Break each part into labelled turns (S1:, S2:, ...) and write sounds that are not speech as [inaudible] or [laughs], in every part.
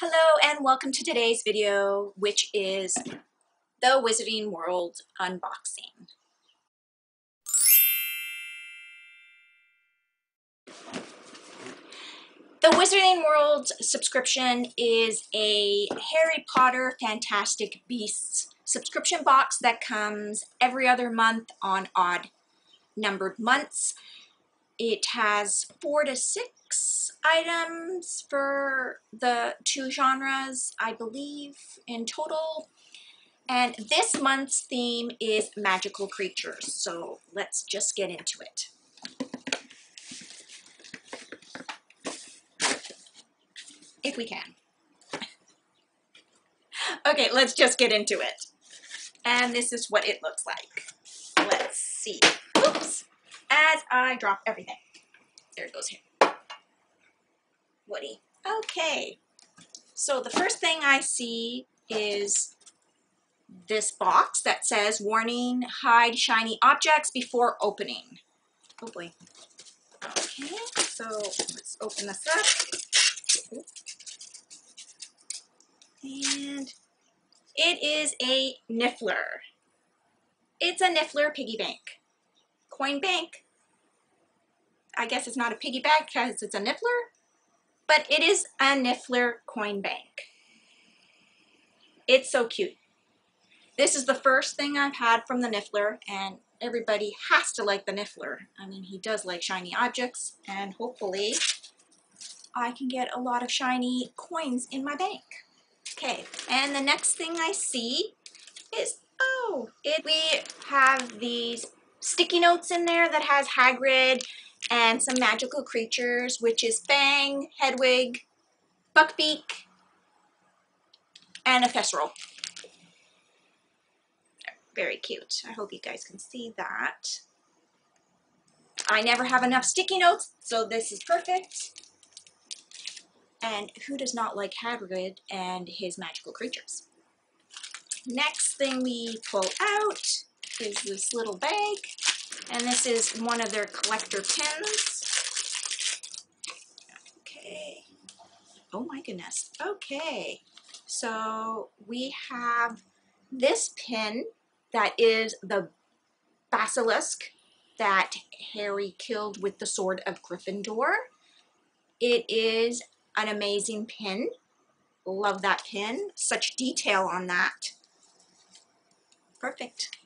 S1: Hello and welcome to today's video, which is the Wizarding World unboxing. The Wizarding World subscription is a Harry Potter Fantastic Beasts subscription box that comes every other month on odd numbered months. It has four to six items for the two genres, I believe, in total. And this month's theme is magical creatures. So let's just get into it. If we can. [laughs] Okay, let's just get into it. And this is what it looks like. Let's see. Oops as I drop everything. There it goes here. Woody. Okay. So the first thing I see is this box that says warning, hide shiny objects before opening. Oh boy. Okay, so let's open this up. And it is a Niffler. It's a Niffler piggy bank. Coin bank. I guess it's not a piggy bank because it's a Niffler, but it is a Niffler coin bank. It's so cute. This is the first thing I've had from the Niffler, and everybody has to like the Niffler. I mean, he does like shiny objects, and hopefully I can get a lot of shiny coins in my bank. Okay, and the next thing I see is, oh, it, we have these sticky notes in there that has Hagrid and some magical creatures, which is Fang, Hedwig, Buckbeak, and a Thestral. Very cute. I hope you guys can see that. I never have enough sticky notes, so this is perfect. And who does not like Hagrid and his magical creatures? Next thing we pull out is this little bag. And this is one of their collector pins. Okay. Oh my goodness. Okay. So we have this pin that is the basilisk that Harry killed with the sword of Gryffindor. It is an amazing pin. Love that pin. Such detail on that. Perfect.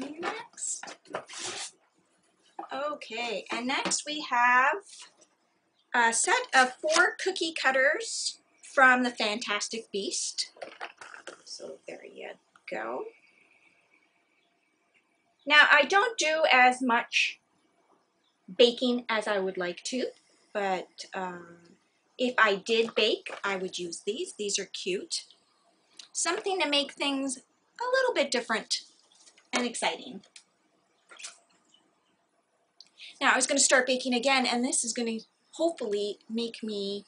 S1: Next. Okay, and next we have a set of four cookie cutters from the Fantastic Beast. So there you go. Now, I don't do as much baking as I would like to, but um, if I did bake, I would use these. These are cute. Something to make things a little bit different and exciting. Now I was going to start baking again and this is going to hopefully make me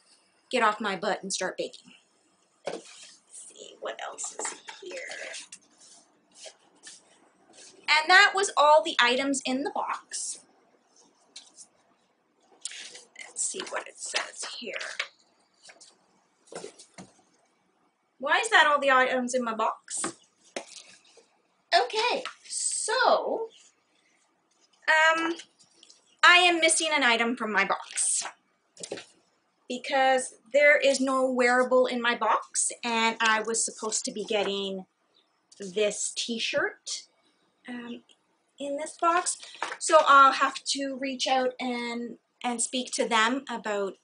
S1: get off my butt and start baking. Let's see what else is here. And that was all the items in the box. Let's see what it says here. Why is that all the items in my box? Okay, so um, I am missing an item from my box because there is no wearable in my box and I was supposed to be getting this t-shirt um, in this box. So I'll have to reach out and, and speak to them about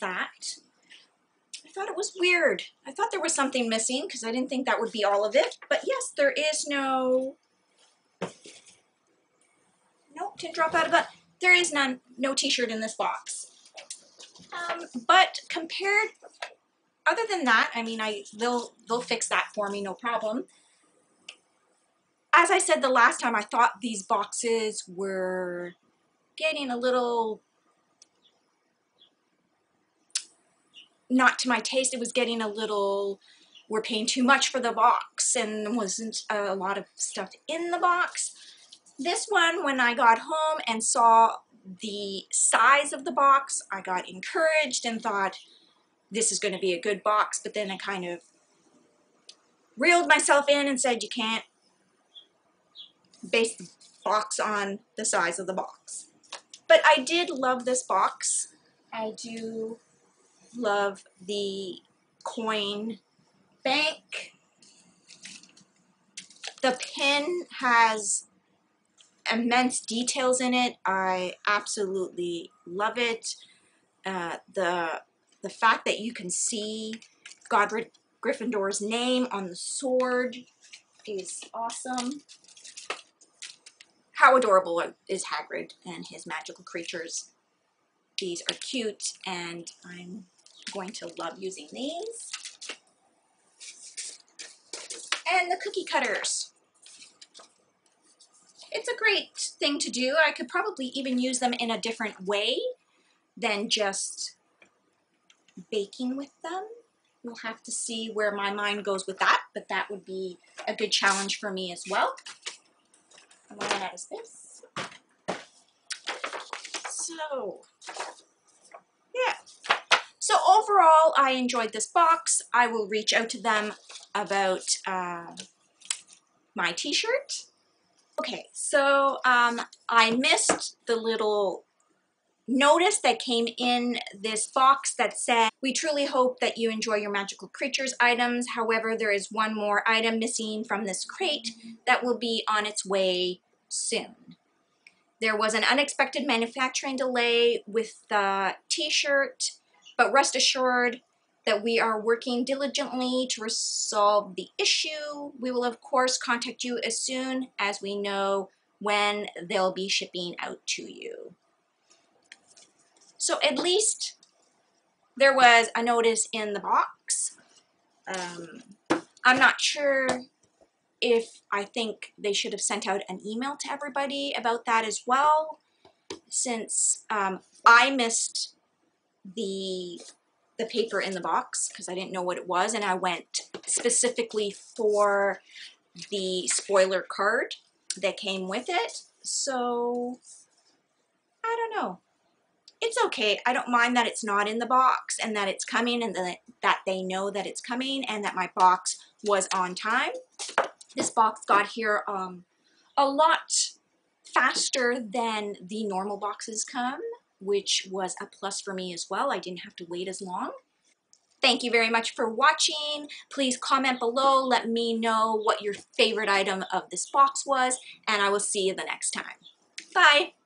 S1: that. I thought it was weird. I thought there was something missing because I didn't think that would be all of it. But yes, there is no... Nope, didn't drop out of that. There is none, no t-shirt in this box. Um, but compared, other than that, I mean, I they'll they'll fix that for me, no problem. As I said the last time, I thought these boxes were getting a little not to my taste. It was getting a little, we're paying too much for the box and wasn't a lot of stuff in the box. This one, when I got home and saw the size of the box, I got encouraged and thought this is going to be a good box, but then I kind of reeled myself in and said you can't base the box on the size of the box. But I did love this box. I do love the coin bank. The pin has immense details in it. I absolutely love it. Uh, the the fact that you can see Godric Gryffindor's name on the sword is awesome. How adorable is Hagrid and his magical creatures. These are cute and I'm going to love using these. And the cookie cutters. It's a great thing to do. I could probably even use them in a different way than just baking with them. We'll have to see where my mind goes with that, but that would be a good challenge for me as well. And what that is this. So, yeah. So overall, I enjoyed this box. I will reach out to them about uh, my t-shirt. Okay, so um, I missed the little notice that came in this box that said, we truly hope that you enjoy your magical creatures items. However, there is one more item missing from this crate that will be on its way soon. There was an unexpected manufacturing delay with the t-shirt, but rest assured that we are working diligently to resolve the issue. We will of course contact you as soon as we know when they'll be shipping out to you. So at least there was a notice in the box. Um, I'm not sure if I think they should have sent out an email to everybody about that as well, since um, I missed the the paper in the box because I didn't know what it was, and I went specifically for the spoiler card that came with it. So I don't know it's okay. I don't mind that it's not in the box and that it's coming and that, that they know that it's coming and that my box was on time. This box got here um, a lot faster than the normal boxes come, which was a plus for me as well. I didn't have to wait as long. Thank you very much for watching. Please comment below. Let me know what your favorite item of this box was, and I will see you the next time. Bye!